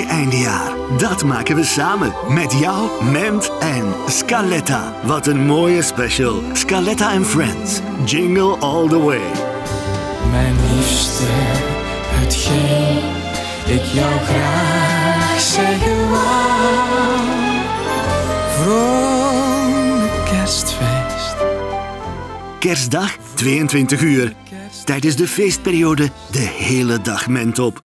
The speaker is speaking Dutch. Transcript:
mooi eindejaar. Dat maken we samen met jou, Ment en Scaletta. Wat een mooie special. Scaletta and Friends. Jingle all the way. Mijn liefste, hetgeen ik jou graag zeggen wou. Vrolijk kerstfeest. Kerstdag, 22 uur. Tijdens de feestperiode de hele dag Ment op.